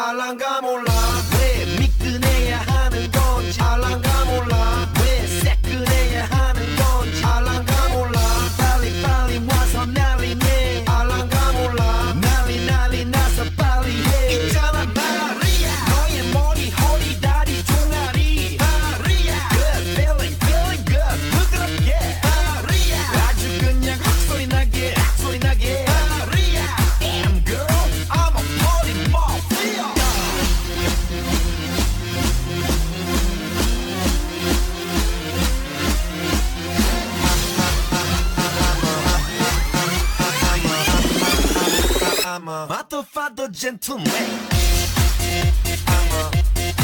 i don't la I'm a motherfucker gentleman. Motherfucker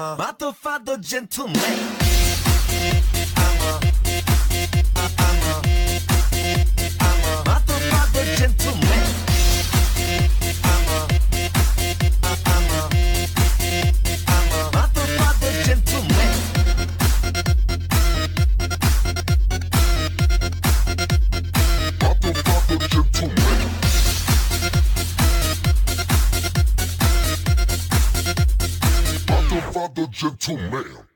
I'm a motherfucker Motherfucker gentleman.